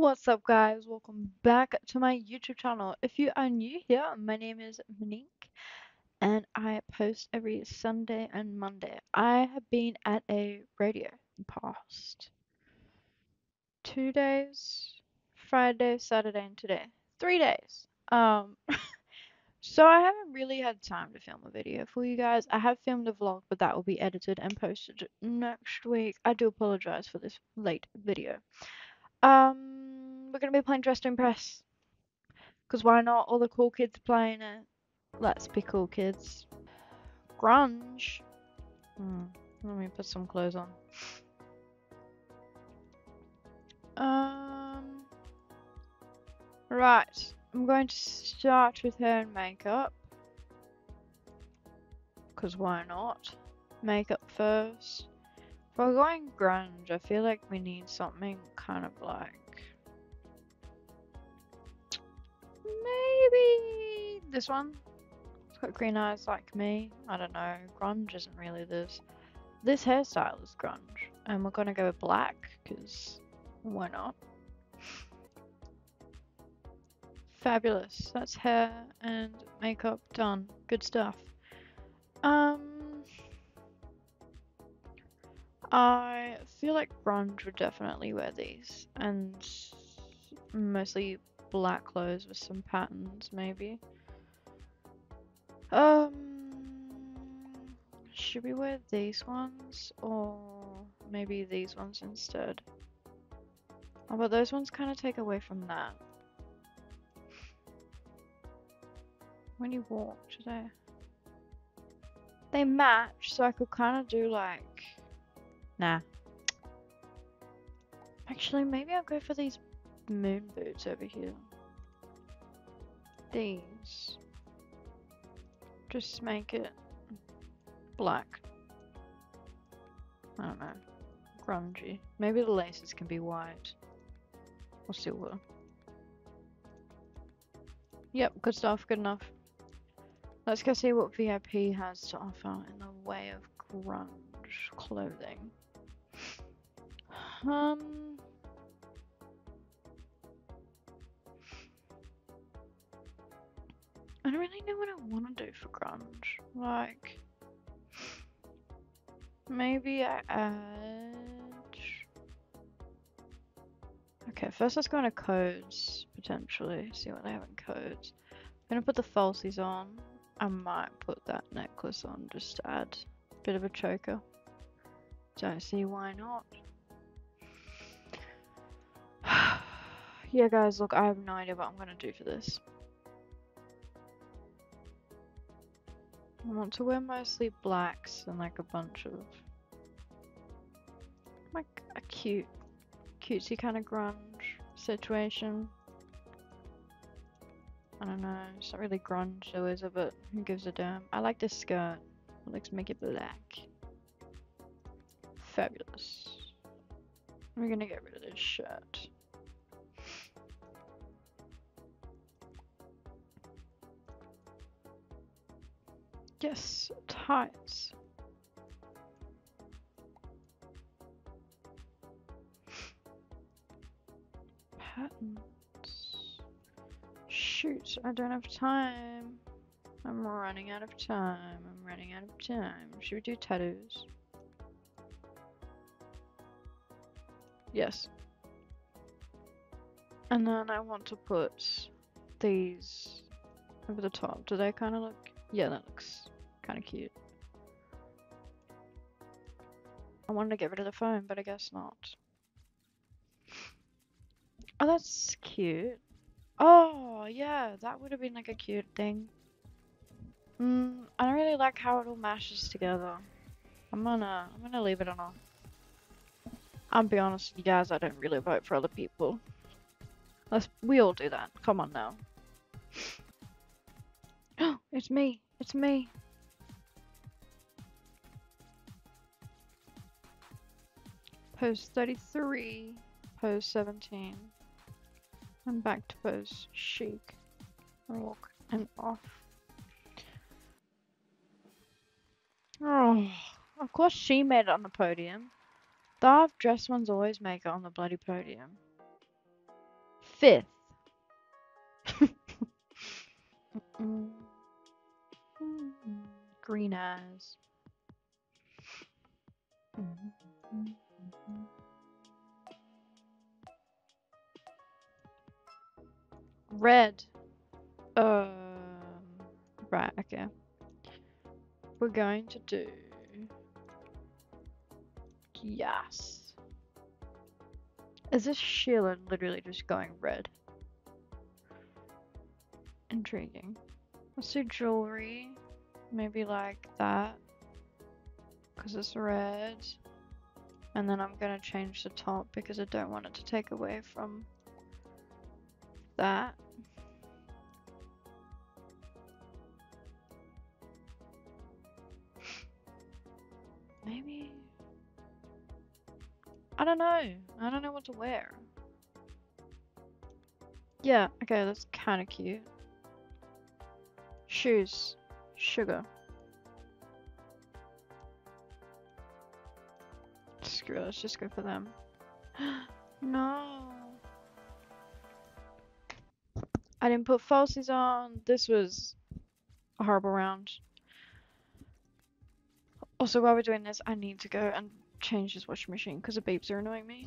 What's up guys? Welcome back to my YouTube channel. If you are new here, my name is Monique and I post every Sunday and Monday. I have been at a radio past two days, Friday, Saturday and today. Three days. Um so I haven't really had time to film a video for you guys. I have filmed a vlog but that will be edited and posted next week. I do apologize for this late video. Um, we're gonna be playing Dress to Impress. Cause why not? All the cool kids are playing it. Let's be cool kids. Grunge. Hmm. Let me put some clothes on. Um. Right. I'm going to start with hair and makeup. Cause why not? Makeup first. If we're going grunge, I feel like we need something kind of like this one. It's got green eyes like me. I don't know. Grunge isn't really this. This hairstyle is grunge, and we're gonna go black because why not? Fabulous. That's hair and makeup done. Good stuff. Um. I feel like grunge would definitely wear these, and mostly black clothes with some patterns, maybe. Um, should we wear these ones, or maybe these ones instead? Oh, but those ones kind of take away from that. When you walk today. They match, so I could kind of do like Nah. Actually, maybe I'll go for these moon boots over here. These. Just make it black. I don't know. Grungy. Maybe the laces can be white. Or silver. Yep, good stuff, good enough. Let's go see what VIP has to offer in the way of grunge clothing. Um. I don't really know what I want to do for grunge. Like, maybe I add. Okay, first let's go into codes potentially. See what they have in codes. I'm gonna put the falsies on. I might put that necklace on just to add a bit of a choker. Don't see why not. yeah, guys, look, I have no idea what I'm to do for this. I want to wear mostly blacks and like a bunch of like a cute, cutesy kind of grunge situation. I don't know, it's not really grunge though, is it? But who gives a damn? I like this skirt. Let's make it black. Fabulous. We're gonna get rid of this shirt. Yes, tights. Patterns. Shoot, I don't have time. I'm running out of time. I'm running out of time. Should we do tattoos? Yes. And then I want to put these over the top. Do they kind of look? Yeah, that looks kind of cute. I wanted to get rid of the phone, but I guess not. Oh, that's cute. Oh, yeah, that would have been like a cute thing. Mm, I don't really like how it all mashes together. I'm gonna, I'm gonna leave it on. I'll be honest with you guys, I don't really vote for other people. Let's, we all do that. Come on now. Oh, it's me. It's me. Pose 33, pose 17. I'm back to pose chic. Walk and off. Oh, of course she made it on the podium. The half dressed ones always make it on the bloody podium. fifth. Mm-mm. Mm-mm. Green eyes. Red. Um. Right. Okay. We're going to do. Yes. Is this Sheila literally just going red? Intriguing. Let's do jewelry. Maybe like that. Because it's red. And then I'm going to change the top because I don't want it to take away from that. Maybe. I don't know. I don't know what to wear. Yeah, okay, that's kind of cute. Shoes. Sugar. Screw it, let's just go for them. no. I didn't put falsies on. This was a horrible round. Also, while we're doing this, I need to go and change this washing machine because the beeps are annoying me.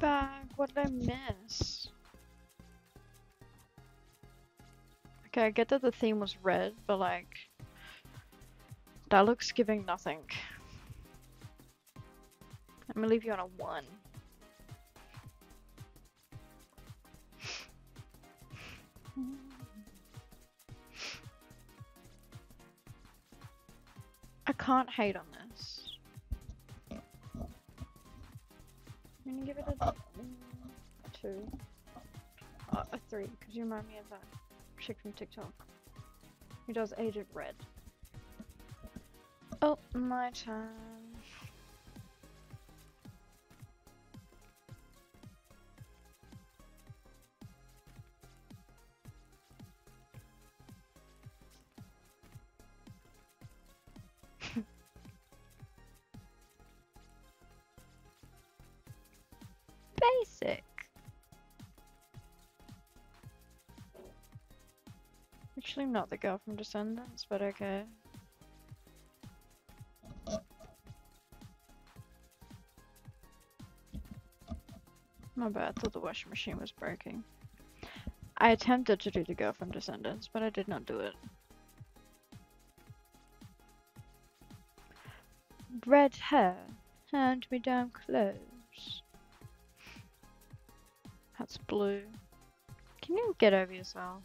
Bag, what did I miss? Okay, I get that the theme was red, but like, that looks giving nothing. I'm gonna leave you on a one. I can't hate on this. I'm gonna give it a, two. Uh, a three, because you remind me of that chick from TikTok. Who does Agent Red. Oh, my turn. Actually, I'm not the girl from Descendants, but okay. My bad, I thought the washing machine was breaking. I attempted to do the girl from Descendants, but I did not do it. Red hair, hand me down clothes. That's blue. Can you get over yourself?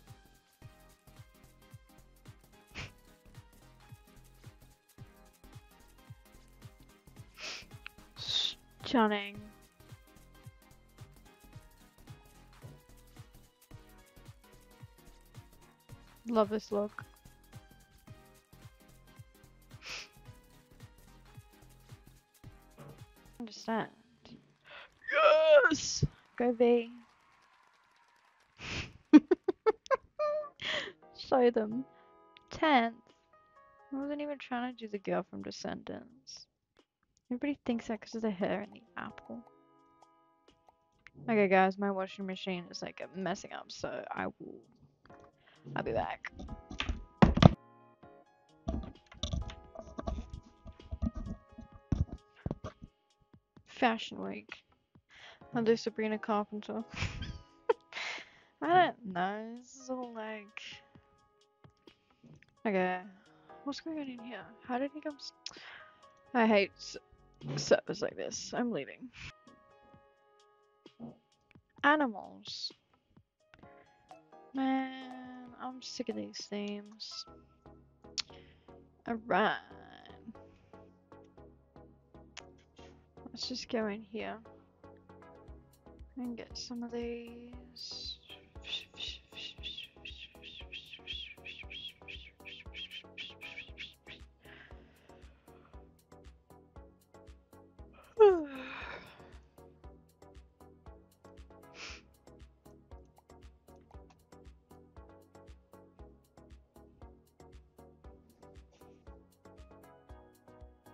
Stunning. Love this look. Understand. Yes! Go V. Show them. Tenth. I wasn't even trying to do the girl from Descendants. Everybody thinks that because of the hair and the apple. Okay guys, my washing machine is like messing up, so I will I'll be back. Fashion Week. I'll do Sabrina Carpenter. I don't know. This is all like. Okay. What's going on in here? How did he come? I hate s- servers like this. I'm leaving. Animals. Man, I'm sick of these themes. Alright. Let's just go in here and get some of these.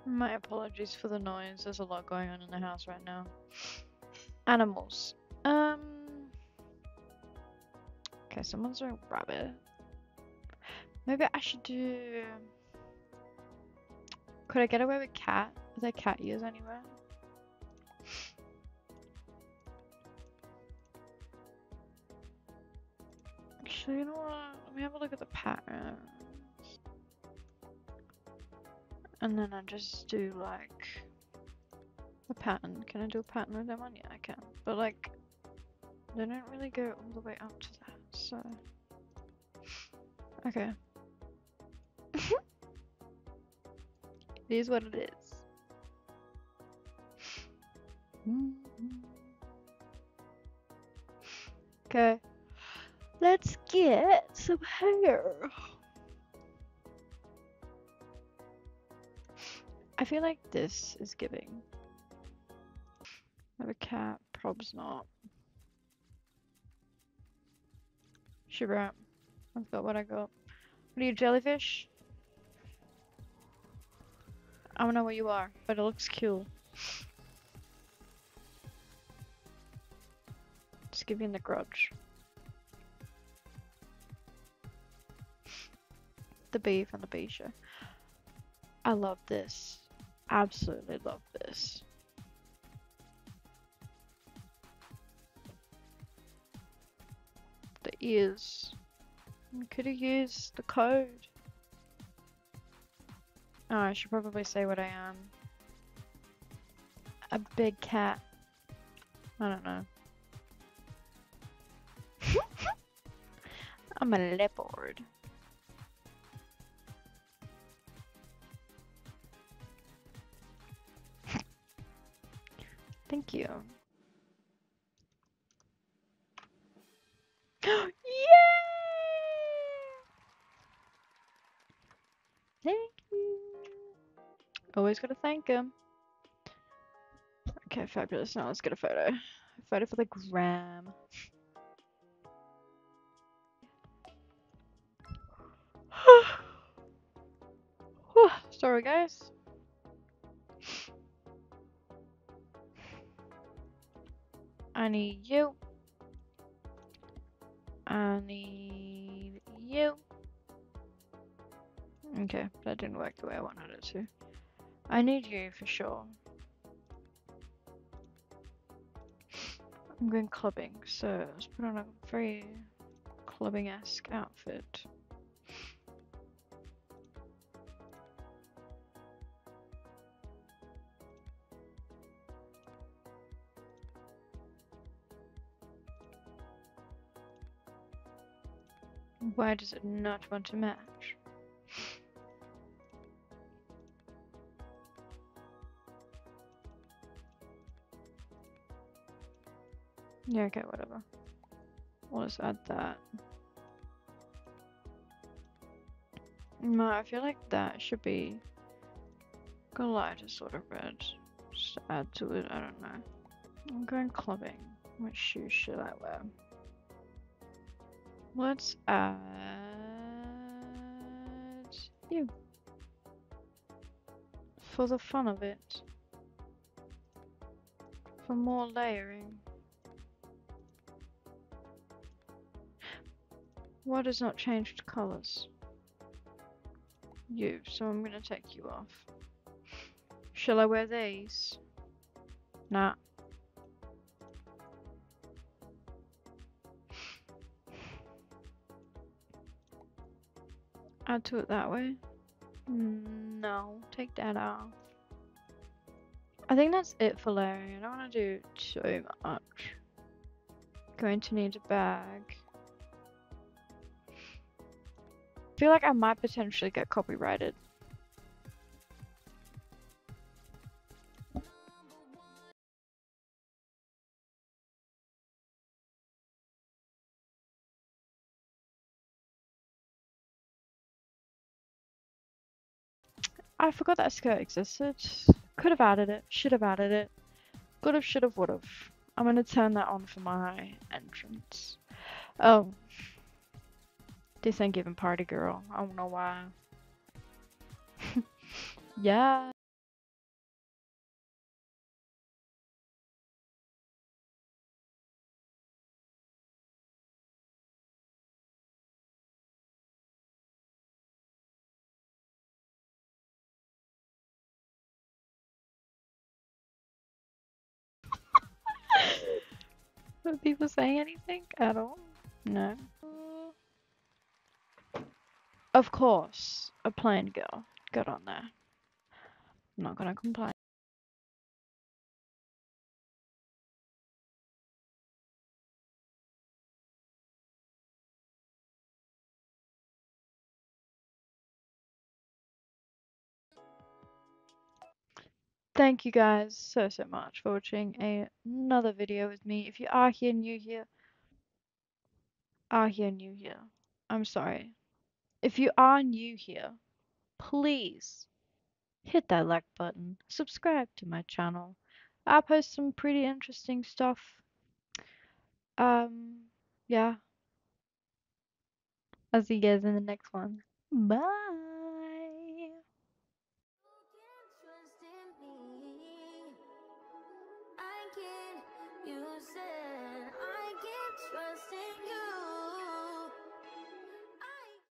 My apologies for the noise. There's a lot going on in the house right now. Animals. Um. Okay, someone's a rabbit. Maybe I should do. Could I get away with cat? Are there cat ears anywhere? Actually, you know what? Let me have a look at the patterns. And then I just do like a pattern. Can I do a pattern with them on? Yeah, I can. But like, they don't really go all the way up to that, so. Okay. it is what it is. Okay. Let's get some hair. Feel like this is giving. Have a cat, probs not. Sugar I've got what I got. What are you, jellyfish? I don't know what you are, but it looks cool. Just giving the grudge. The beef and the Bisha. I love this. Absolutely love this. The ears. Could have used the code. Oh, I should probably say what I am. A big cat. I don't know. I'm a leopard. Thank you. Yay! Thank you. Always gotta thank him. Okay, fabulous. Now let's get a photo. A photo for the gram. Sorry, guys. I need you. I need you. Okay, that didn't work the way I wanted it to. I need you for sure. I'm going clubbing, so let's put on a very clubbing-esque outfit. Does it not want to match? Yeah, okay, whatever. We'll just add that. No, I feel like that should be a lighter sort of red. Just add to it, I don't know. I'm going clubbing. What shoes should I wear? Let's add you. For the fun of it. For more layering. What has not changed colors? You, so I'm gonna take you off. Shall I wear these? Nah. Add to it that way? No, take that off. I think that's it for layering. I don't want to do too much. Going to need a bag. I feel like I might potentially get copyrighted. I forgot that skirt existed. Could have added it. Should have added it. Could have, should have, would have. I'm gonna turn that on for my entrance. Oh. This ain't giving party girl. I don't know why. yeah. People saying anything at all? No. Of course, a plain girl. Good on there. I'm not gonna complain. Thank you guys so so much for watching a, another video with me. If you are here new here, are here new here. I'm sorry. If you are new here, please hit that like button, subscribe to my channel. I post some pretty interesting stuff. Um, yeah. I'll see you guys in the next one. Bye.